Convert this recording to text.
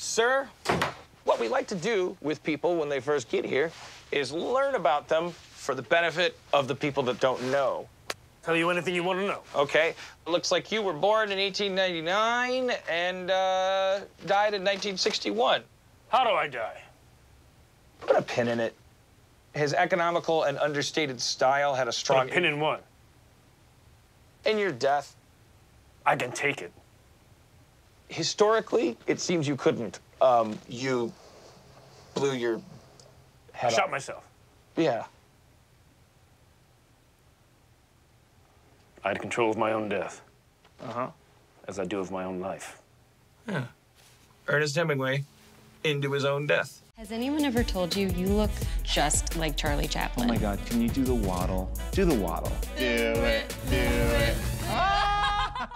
Sir, what we like to do with people when they first get here is learn about them for the benefit of the people that don't know. Tell you anything you want to know. Okay, looks like you were born in 1899 and uh, died in 1961. How do I die? Put a pin in it. His economical and understated style had a Put strong a pin in one. in your death. I can take it. Historically, it seems you couldn't. Um, you blew your head Shot off. myself. Yeah. I had control of my own death, Uh-huh. as I do of my own life. Yeah. Ernest Hemingway into his own death. Has anyone ever told you you look just like Charlie Chaplin? Oh Chaplin? my God, can you do the waddle? Do the waddle. Do it, do it.